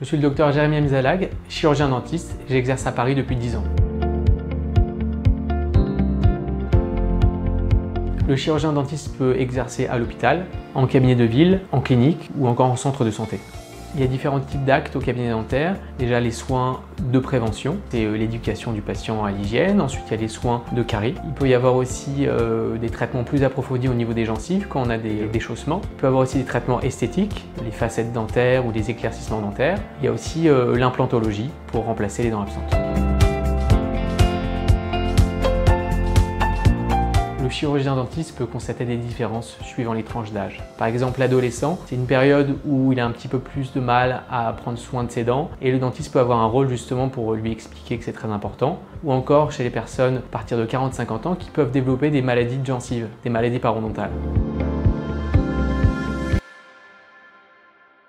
Je suis le docteur Jérémy Amzalag, chirurgien dentiste, j'exerce à Paris depuis 10 ans. Le chirurgien dentiste peut exercer à l'hôpital, en cabinet de ville, en clinique ou encore en centre de santé. Il y a différents types d'actes au cabinet dentaire. Déjà les soins de prévention, c'est euh, l'éducation du patient à l'hygiène. Ensuite il y a les soins de carie. Il peut y avoir aussi euh, des traitements plus approfondis au niveau des gencives quand on a des déchaussements. Il peut y avoir aussi des traitements esthétiques, les facettes dentaires ou des éclaircissements dentaires. Il y a aussi euh, l'implantologie pour remplacer les dents absentes. Le chirurgien dentiste peut constater des différences suivant les tranches d'âge. Par exemple, l'adolescent, c'est une période où il a un petit peu plus de mal à prendre soin de ses dents et le dentiste peut avoir un rôle justement pour lui expliquer que c'est très important. Ou encore chez les personnes à partir de 40-50 ans qui peuvent développer des maladies de gencives, des maladies parodontales.